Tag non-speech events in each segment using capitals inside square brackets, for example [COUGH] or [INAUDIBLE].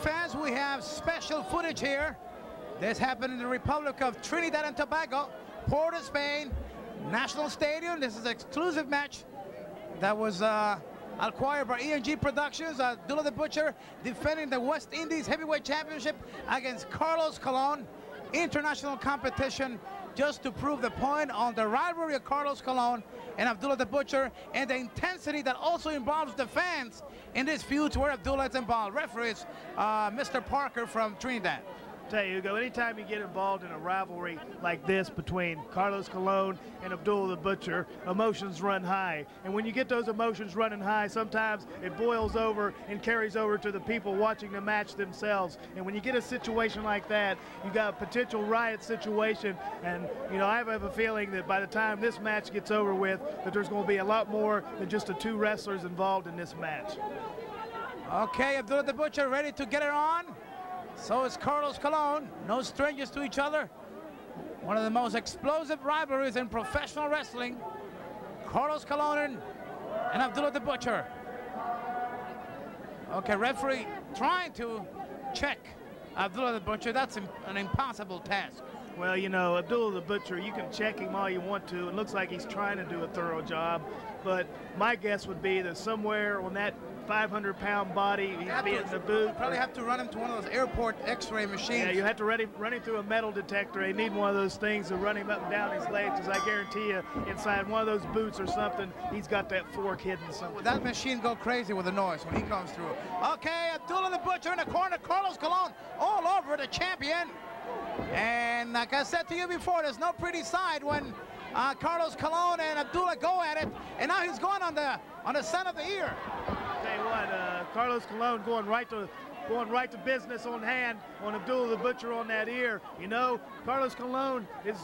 fans, we have special footage here. This happened in the Republic of Trinidad and Tobago, Port of Spain, National Stadium. This is an exclusive match that was uh, acquired by ENG Productions. Uh, Abdullah the Butcher defending the West Indies Heavyweight Championship against Carlos Colon. International competition just to prove the point on the rivalry of Carlos Colon and Abdullah the Butcher and the intensity that also involves the fans in this feud where Abdullah is involved. Referees, uh, Mr. Parker from Trinidad tell you, Hugo, anytime you get involved in a rivalry like this between Carlos Colon and Abdullah the Butcher, emotions run high. And when you get those emotions running high, sometimes it boils over and carries over to the people watching the match themselves. And when you get a situation like that, you got a potential riot situation. And, you know, I have a feeling that by the time this match gets over with, that there's going to be a lot more than just the two wrestlers involved in this match. Okay, Abdullah the Butcher ready to get it on. So is Carlos Colon. No strangers to each other. One of the most explosive rivalries in professional wrestling. Carlos Colon and Abdullah the Butcher. Okay, referee trying to check Abdullah the Butcher. That's an impossible task. Well, you know, Abdullah the Butcher, you can check him all you want to. It looks like he's trying to do a thorough job. But my guess would be that somewhere on that 500 pound body. He'd be in the boot. Probably have to run him to one of those airport x-ray machines. Yeah, you have to run him, run him through a metal detector. They need one of those things to run him up and down his legs, because I guarantee you, inside one of those boots or something, he's got that fork hidden somewhere. That machine go crazy with the noise when he comes through. Okay, Abdullah the Butcher in the corner, Carlos Colon all over the champion. And like I said to you before, there's no pretty side when uh, Carlos Colon and Abdullah go at it, and now he's going on the on the center of the ear. Tell you what, uh, Carlos Colon going right to going right to business on hand on Abdullah the Butcher on that ear. You know, Carlos Colon is,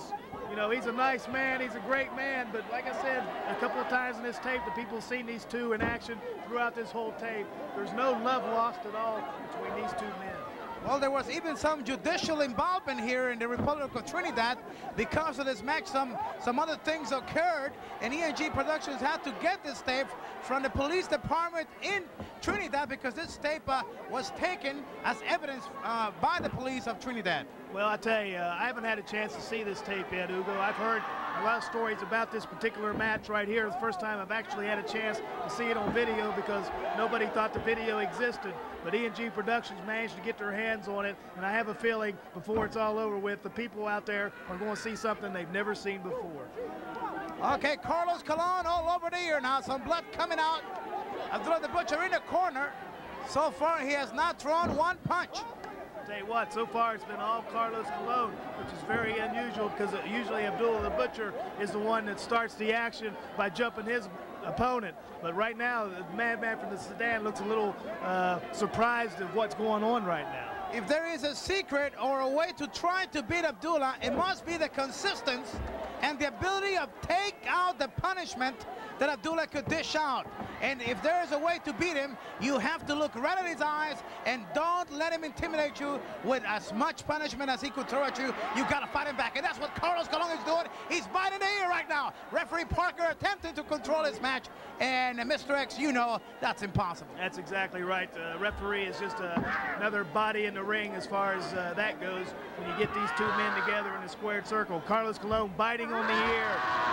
you know, he's a nice man, he's a great man, but like I said a couple of times in this tape, the people have seen these two in action throughout this whole tape. There's no love lost at all between these two men. Well, there was even some judicial involvement here in the Republic of Trinidad because of this match. Some some other things occurred, and ENG Productions had to get this tape from the police department in Trinidad because this tape uh, was taken as evidence uh, by the police of Trinidad. Well, I tell you, uh, I haven't had a chance to see this tape yet, Hugo. I've heard a lot of stories about this particular match right here. The first time I've actually had a chance to see it on video because nobody thought the video existed. But E&G Productions managed to get their hands on it, and I have a feeling before it's all over with, the people out there are going to see something they've never seen before. Okay, Carlos Colon all over the ear now. Some blood coming out. I Abdullah the Butcher in the corner. So far, he has not thrown one punch. Tell you what, so far it's been all Carlos Colon, which is very unusual because usually Abdullah the Butcher is the one that starts the action by jumping his opponent. But right now, the madman from the Sudan looks a little uh, surprised at what's going on right now. If there is a secret or a way to try to beat Abdullah, it must be the consistency and the ability of take out the punishment that Abdullah could dish out. And if there is a way to beat him, you have to look right at his eyes and don't let him intimidate you with as much punishment as he could throw at you. You've got to fight him back. And that's what Carlos Colon is doing. He's biting the ear right now. Referee Parker attempting to control his match. And uh, Mr. X, you know that's impossible. That's exactly right. Uh, referee is just uh, another body in the ring as far as uh, that goes. When you get these two men together in a squared circle, Carlos Colon biting on the ear,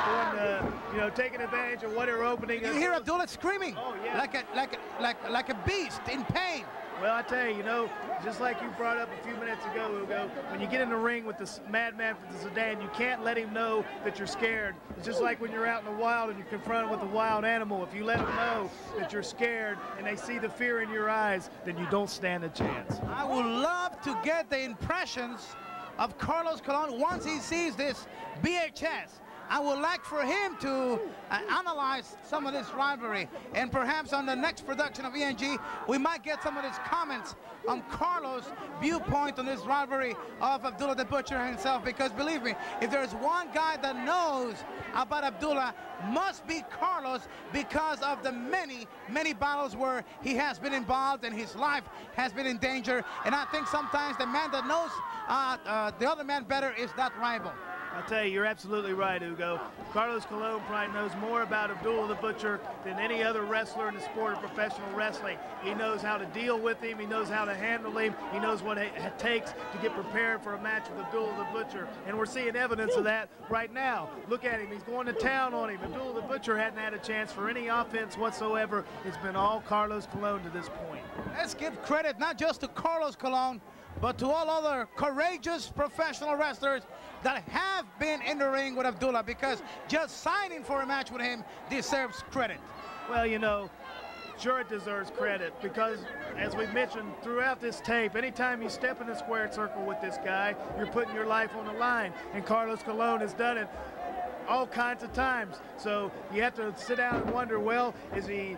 uh, you know, taking advantage of whatever opening. You hear Abdullah screaming oh, yeah. like a like a, like like a beast in pain. Well, I tell you, you know, just like you brought up a few minutes ago, Hugo, when you get in the ring with this madman from the Sudan, you can't let him know that you're scared. It's just like when you're out in the wild and you're confronted with a wild animal. If you let them know that you're scared and they see the fear in your eyes, then you don't stand a chance. I would love to get the impressions of Carlos Colon once he sees this VHS. I would like for him to uh, analyze some of this rivalry. And perhaps on the next production of ENG, we might get some of his comments on Carlos' viewpoint on this rivalry of Abdullah the Butcher himself. Because believe me, if there's one guy that knows about Abdullah, must be Carlos because of the many, many battles where he has been involved and his life has been in danger. And I think sometimes the man that knows uh, uh, the other man better is that rival. I'll tell you, you're absolutely right, Hugo. Carlos Colon probably knows more about Abdullah the Butcher than any other wrestler in the sport of professional wrestling. He knows how to deal with him. He knows how to handle him. He knows what it takes to get prepared for a match with Abdullah the Butcher. And we're seeing evidence of that right now. Look at him. He's going to town on him. Abdullah the Butcher hadn't had a chance for any offense whatsoever. It's been all Carlos Colon to this point. Let's give credit not just to Carlos Colon, but to all other courageous professional wrestlers that have been in the ring with Abdullah because just signing for a match with him deserves credit. Well, you know, sure it deserves credit because, as we mentioned throughout this tape, anytime you step in a squared circle with this guy, you're putting your life on the line. And Carlos Colon has done it all kinds of times. So you have to sit down and wonder, well, is he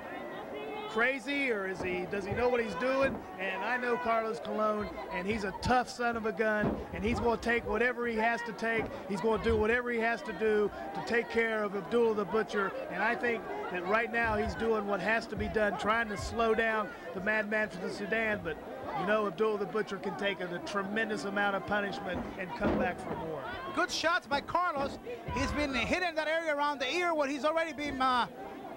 crazy or is he does he know what he's doing? And I know Carlos Colon, and he's a tough son of a gun, and he's going to take whatever he has to take. He's going to do whatever he has to do to take care of Abdullah the Butcher. And I think that right now he's doing what has to be done, trying to slow down the madman from the Sudan. But you know Abdullah the Butcher can take a, a, tremendous amount of punishment and come back for more. Good shots by Carlos. He's been hit in that area around the ear where he's already been uh,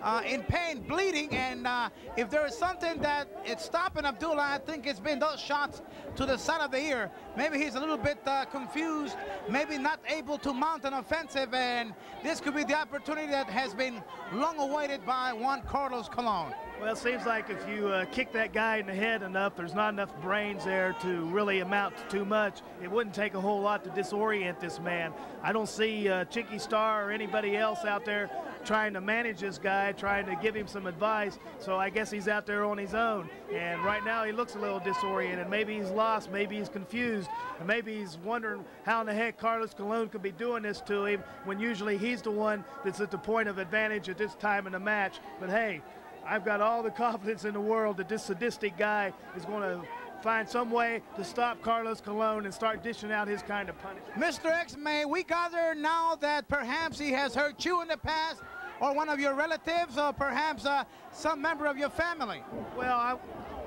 uh, in pain, bleeding, and uh, if there is something that it's stopping Abdullah, I think it's been those shots to the side of the ear. Maybe he's a little bit uh, confused, maybe not able to mount an offensive, and this could be the opportunity that has been long awaited by Juan Carlos Colon. Well, it seems like if you uh, kick that guy in the head enough, there's not enough brains there to really amount to too much. It wouldn't take a whole lot to disorient this man. I don't see uh, Chicky Starr or anybody else out there trying to manage this guy, trying to give him some advice. So I guess he's out there on his own. And right now he looks a little disoriented. Maybe he's lost, maybe he's confused, and maybe he's wondering how in the heck Carlos Colon could be doing this to him when usually he's the one that's at the point of advantage at this time in the match. But hey, I've got all the [LAUGHS] confidence in the world that this sadistic guy is going to find some way to stop Carlos Colon and start dishing out his kind of punishment. Mr. X, may we gather now that perhaps he has hurt you in the past or one of your relatives or perhaps uh, some member of your family? Well, I,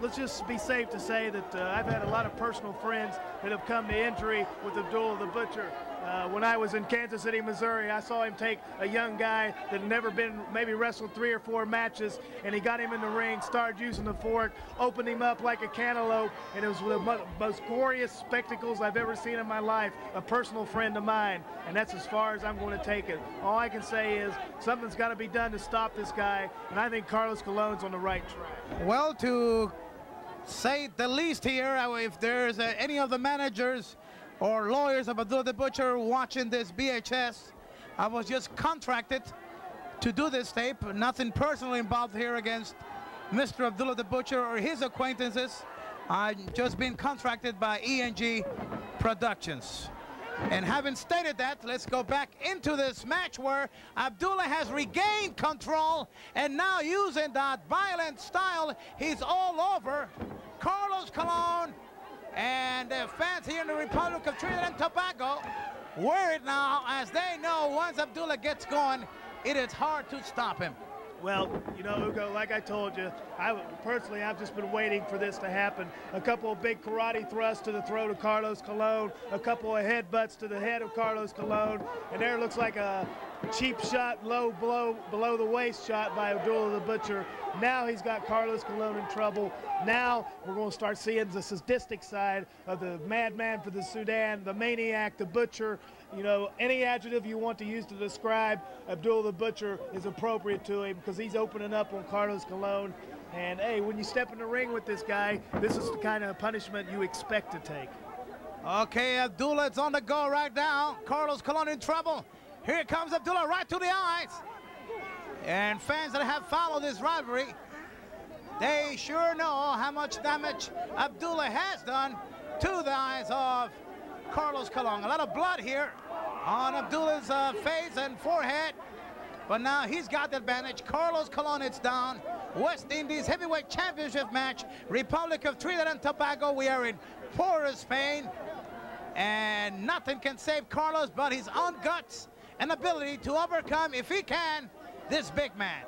let's just be safe to say that uh, I've had a lot of personal friends that have come to injury with Abdullah the Butcher. Uh, when I was in Kansas City, Missouri, I saw him take a young guy that never been, maybe wrestled three or four matches, and he got him in the ring, started using the fork, opened him up like a cantaloupe, and it was one of the most glorious spectacles I've ever seen in my life. A personal friend of mine, and that's as far as I'm going to take it. All I can say is something's got to be done to stop this guy, and I think Carlos Colon's on the right track. Well, to say the least here, if there's uh, any of the managers or lawyers of Abdullah the Butcher watching this VHS. I was just contracted to do this tape. Nothing personally involved here against Mr. Abdullah the Butcher or his acquaintances. I've just been contracted by ENG Productions. And having stated that, let's go back into this match where Abdullah has regained control and now using that violent style, he's all over Carlos Colon and the fans here in the Republic of Trinidad and Tobago worried now as they know once Abdullah gets going, it is hard to stop him. Well, you know, Hugo, like I told you, I personally, I've just been waiting for this to happen. A couple of big karate thrusts to the throat of Carlos Colon, a couple of headbutts to the head of Carlos Colon, and there looks like a cheap shot, low blow, below the waist shot by Abdullah the Butcher. Now he's got Carlos Colon in trouble. Now we're going to start seeing the sadistic side of the madman for the Sudan, the maniac, the butcher. You know, any adjective you want to use to describe Abdullah the Butcher is appropriate to him because he's opening up on Carlos Colon. And hey, when you step in the ring with this guy, this is the kind of punishment you expect to take. Okay, Abdullah on the go right now. Carlos Colon in trouble. Here comes Abdullah right to the eyes. And fans that have followed this rivalry, they sure know how much damage Abdullah has done to the eyes of Carlos Colon. A lot of blood here on Abdullah's uh, face and forehead. But now he's got the advantage. Carlos Colon is down. West Indies Heavyweight Championship match. Republic of Trinidad and Tobago. We are in Port of Spain. And nothing can save Carlos but his own guts and ability to overcome, if he can, this big man.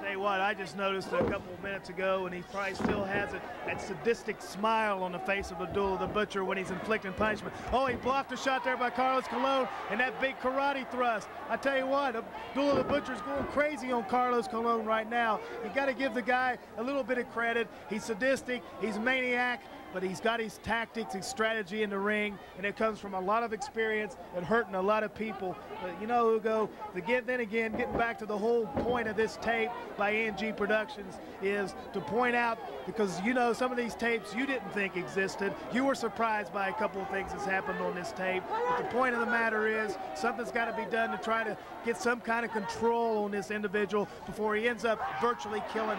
Tell you what, I just noticed a couple of minutes ago, and he probably still has it, that sadistic smile on the face of Abdullah the Butcher when he's inflicting punishment. Oh, he blocked a shot there by Carlos Colon, and that big karate thrust. I tell you what, Abdullah the Butcher's going crazy on Carlos Colon right now. You got to give the guy a little bit of credit. He's sadistic, he's maniac, but he's got his tactics, his strategy in the ring, and it comes from a lot of experience and hurting a lot of people. But you know, Hugo, the get, then again, getting back to the whole point of this tape by ENG Productions is to point out, because you know some of these tapes you didn't think existed. You were surprised by a couple of things that's happened on this tape. But the point of the matter is something's got to be done to try to get some kind of control on this individual before he ends up virtually killing.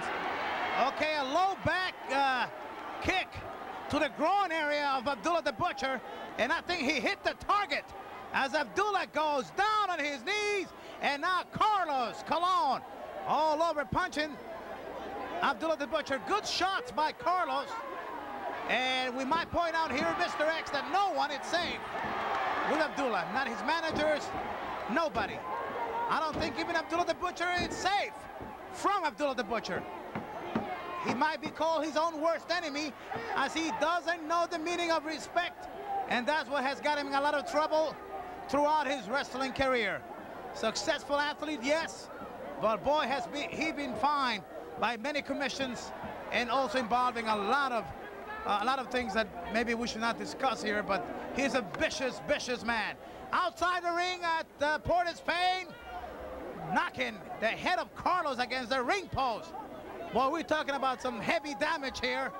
Okay, a low back uh, kick to the groin area of Abdullah the Butcher, and I think he hit the target as Abdullah goes down on his knees, and now Carlos Colon all over punching Abdullah the Butcher. Good shots by Carlos, and we might point out here, Mr. X, that no one is safe with Abdullah, not his managers, nobody. I don't think even Abdullah the Butcher is safe from Abdullah the Butcher. He might be called his own worst enemy as he doesn't know the meaning of respect. And that's what has got him in a lot of trouble throughout his wrestling career. Successful athlete, yes, but boy, has been, he been fined by many commissions and also involving a lot of uh, a lot of things that maybe we should not discuss here, but he's a vicious, vicious man. Outside the ring at uh, Port of Spain, knocking the head of Carlos against the ring post. Well, we're talking about some heavy damage here.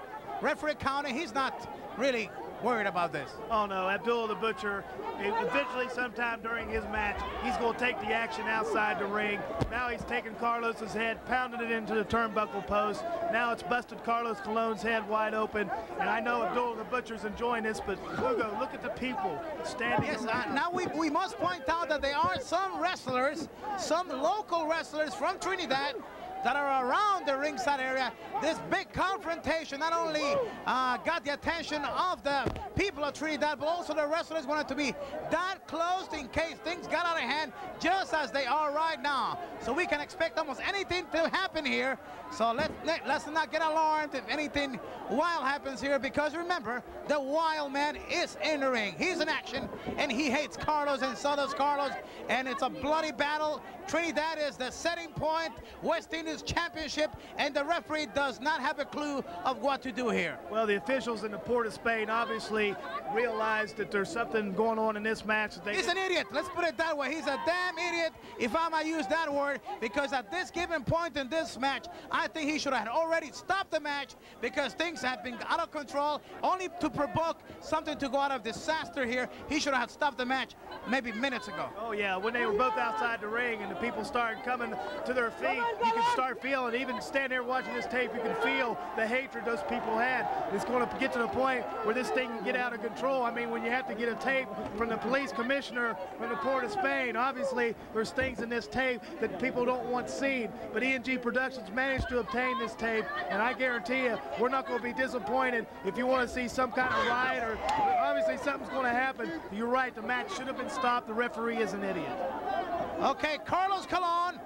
Referee counting, he's not really worried about this. Oh no, Abdullah the Butcher, eventually sometime during his match, he's going to take the action outside the ring. Now he's taking Carlos's head, pounding it into the turnbuckle post. Now it's busted Carlos Colon's head wide open. And I know Abdullah the Butcher's enjoying this, but Hugo, look at the people standing Yes, uh, now we, we must point out that there are some wrestlers, some local wrestlers from Trinidad that are around the ringside area. This big confrontation not only uh, got the attention of the people of Trinidad, but also the wrestlers wanted to be that close in case things got out of hand, just as they are right now. So we can expect almost anything to happen here. So let, let, let's not get alarmed if anything wild happens here, because remember, the wild man is in the ring. He's in action, and he hates Carlos, and so does Carlos, and it's a bloody battle. Trinidad is the setting point. West Indies championship, and the referee does not have a clue of what to do here. Well, the officials in the Port of Spain obviously realized that there's something going on in this match. That He's an idiot. Let's put it that way. He's a damn idiot, if I might use that word, because at this given point in this match, I think he should have already stopped the match because things have been out of control, only to provoke something to go out of disaster here. He should have stopped the match maybe minutes ago. Oh, yeah, when they were both outside the ring and the people started coming to their feet, oh, you can start feeling, even standing there watching this tape, you can feel the hatred those people had. It's going to get to the point where this thing can get out of control. I mean, when you have to get a tape from the police commissioner from the Port of Spain, obviously there's things in this tape that people don't want seen. But ENG Productions managed to obtain this tape, and I guarantee you, we're not going to be disappointed if you want to see some kind or obviously something's going to happen. You're right, the match should have been stopped. The referee is an idiot. Okay, Carlos Colon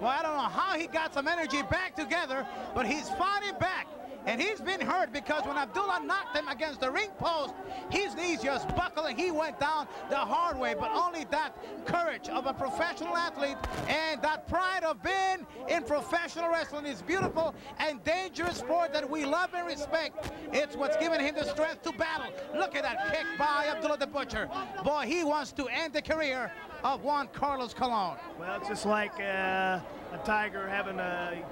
well, I don't know how he got some energy back together, but he's fighting back. And he's been hurt because when Abdullah knocked him against the ring post, his knees just buckled and he went down the hard way. But only that courage of a professional athlete and that pride of being in professional wrestling is beautiful and dangerous sport that we love and respect. It's what's given him the strength to battle. Look at that kick by Abdullah the Butcher. Boy, he wants to end the career of Juan Carlos Colon. Well, it's just like uh, a tiger having a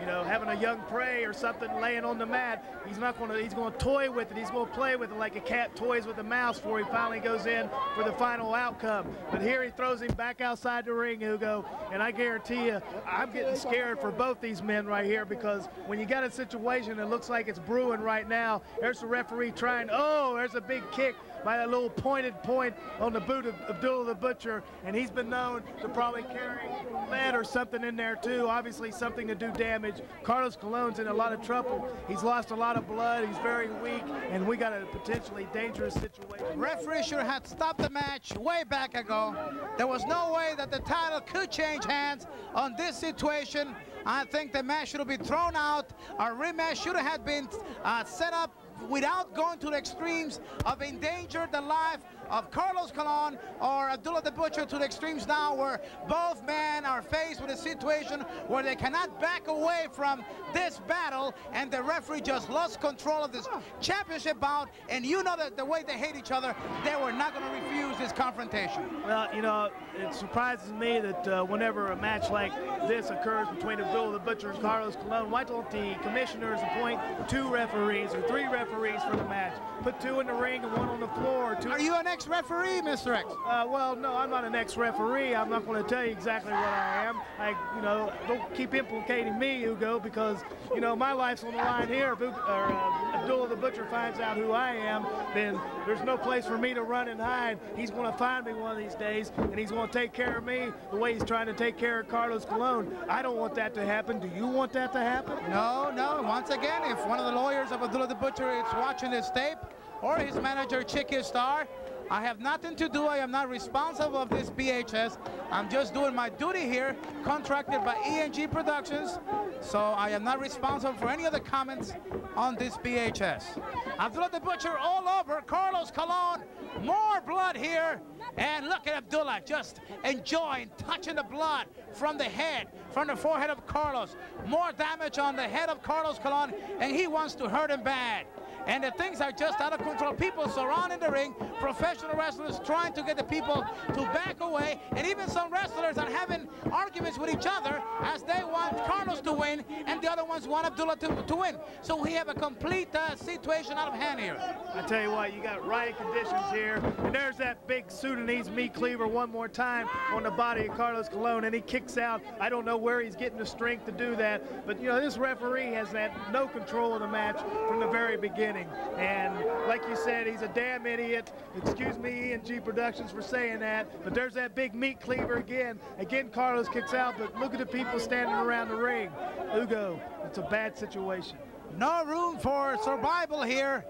you know, having a young prey or something laying on the mat. He's not going to, he's going to toy with it. He's going to play with it like a cat toys with a mouse before he finally goes in for the final outcome. But here he throws him back outside the ring, Hugo, and I guarantee you, I'm getting scared for both these men right here because when you got a situation that looks like it's brewing right now, there's the referee trying, oh, there's a big kick by that little pointed point on the boot of Abdullah the Butcher, and he's been known to probably carry lead or something in there too, obviously something to do damage. Carlos Colon's in a lot of trouble. He's lost a lot of blood. He's very weak, and we got a potentially dangerous situation. Referee should have stopped the match way back ago. There was no way that the title could change hands on this situation. I think the match should have been thrown out. A rematch should have been uh, set up without going to the extremes of endanger the life of Carlos Colon or Abdullah the Butcher to the extremes now where both men are faced with a situation where they cannot back away from this battle and the referee just lost control of this championship bout and you know that the way they hate each other they were not going to refuse this confrontation. Well, you know, it surprises me that uh, whenever a match like this occurs between Abdullah the Butcher and Carlos Colon, why don't the commissioners appoint two referees or three referees for the match? Put two in the ring and one on the floor. Two Are you an ex-referee, Mr. X? Uh, well, no, I'm not an ex-referee. I'm not going to tell you exactly what I am. I, you know, don't keep implicating me, Hugo, because, you know, my life's on the line here. If uh, Abdullah the Butcher finds out who I am, then there's no place for me to run and hide. He's going to find me one of these days, and he's going to take care of me the way he's trying to take care of Carlos Colon. I don't want that to happen. Do you want that to happen? No, no. Once again, if one of the lawyers of Abdullah the Butcher is watching this tape, or his manager, Chicky Starr, I have nothing to do. I am not responsible of this VHS. I'm just doing my duty here, contracted by ENG Productions. So I am not responsible for any of the comments on this VHS. Abdullah the Butcher all over. Carlos Colon, more blood here. And look at Abdullah just enjoying, touching the blood from the head, from the forehead of Carlos. More damage on the head of Carlos Colon, and he wants to hurt him bad and the things are just out of control. People surrounding the ring, professional wrestlers trying to get the people to back away, and even some wrestlers are having arguments with each other as they want Carlos to win, and the other ones want Abdullah to, to win. So we have a complete uh, situation out of hand here. I tell you what, you got riot conditions here, and there's that big Sudanese meat cleaver one more time on the body of Carlos Colon, and he kicks out. I don't know where he's getting the strength to do that, but you know, this referee has had no control of the match from the very beginning. And like you said, he's a damn idiot. Excuse me, ENG Productions for saying that. But there's that big meat cleaver again. Again, Carlos kicks out, but look at the people standing around the ring. Hugo, it's a bad situation. No room for survival here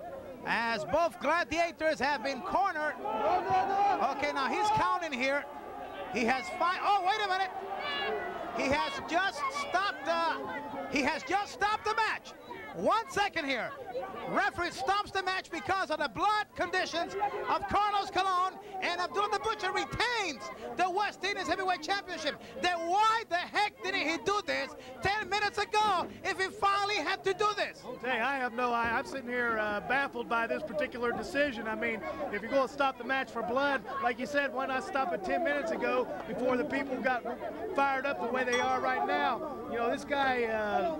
as both gladiators have been cornered. Okay, now he's counting here. He has five. Oh, wait a minute. He has just stopped. Uh, he has just stopped the match. One second here. Referee stops the match because of the blood conditions of Carlos Colon and Abdul the Butcher retains the West Indies Heavyweight Championship. Then why the heck didn't he do this 10 minutes ago if he finally had to do this? Okay, I have no, I, am sitting here uh, baffled by this particular decision. I mean, if you're going to stop the match for blood, like you said, why not stop it 10 minutes ago before the people got fired up the way they are right now? You know, this guy, uh,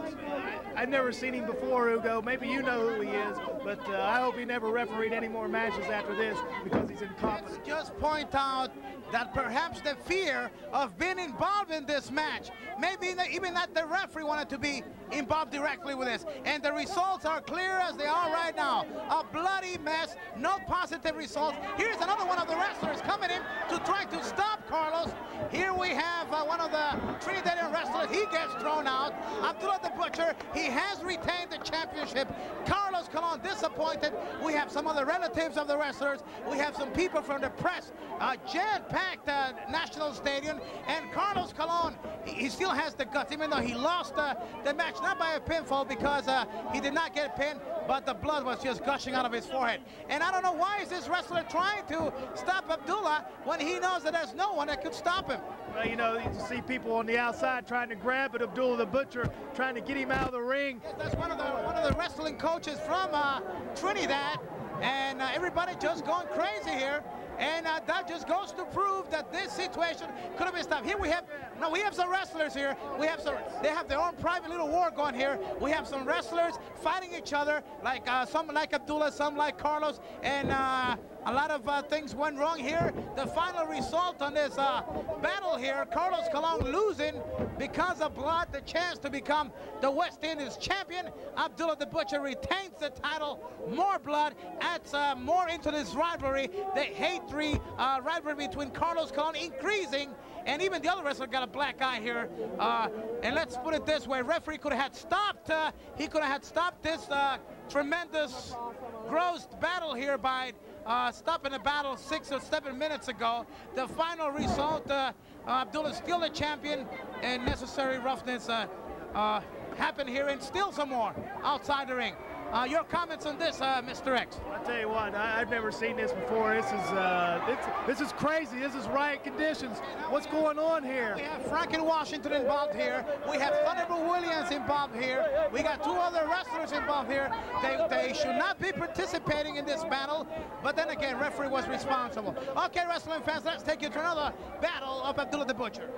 I've never seen him before, Hugo. Maybe you know who he is, but uh, I hope he never refereed any more matches after this because he's incompetent. Just point out that perhaps the fear of being involved in this match, maybe even that the referee wanted to be involved directly with this. And the results are clear as they are right now. A bloody mess, no positive results. Here's another one of the wrestlers coming in to try to stop Carlos. Here we have uh, one of the Trinidadian wrestlers. He gets thrown out. Abdullah the Butcher, he has retained the championship. Carlos Colon disappointed. We have some of the relatives of the wrestlers. We have some people from the press. Uh, jam-packed uh, National Stadium. And Carlos Colon, he, he, still has the guts, even though he lost uh, the match, not by a pinfall because uh, he did not get pinned, but the blood was just gushing out of his forehead. And I don't know why is this wrestler trying to stop Abdullah when he knows that there's no one that could stop him. Well, you know, you see people on the outside trying to grab it, Abdullah the Butcher trying to get him out of the ring. Yes, that's one of the one of the wrestling coaches from uh, Trinidad, and uh, everybody just going crazy here. And uh, that just goes to prove that this situation could have been stopped. Here we have, no, we have some wrestlers here. We have some, they have their own private little war going here. We have some wrestlers fighting each other, like uh, some like Abdullah, some like Carlos, and uh, a lot of uh, things went wrong here. The final result on this uh, battle here, Carlos Colon losing because of blood, the chance to become the West Indies champion. Abdullah the Butcher retains the title. More blood adds uh, more into this rivalry. The hate-free uh, rivalry between Carlos Colon increasing and even the other wrestler got a black eye here. Uh, and let's put it this way, referee could have had stopped, uh, he could have had stopped this tremendous gross battle here by uh, stopping the battle six or seven minutes ago. The final result, uh, uh, Abdullah still the champion and necessary roughness uh, uh, happen here and still some more outside the ring. Uh, your comments on this, uh, Mr. X? I tell you what, I, have never seen this before. This is uh, this is crazy. This is riot conditions. What's going on here? We have Franklin Washington involved here. We have Thunderbolt Williams involved here. We got two other wrestlers involved here. They, they should not be participating in this battle, but then again, referee was responsible. Okay, wrestling fans, let's take you to another battle of Abdullah the Butcher.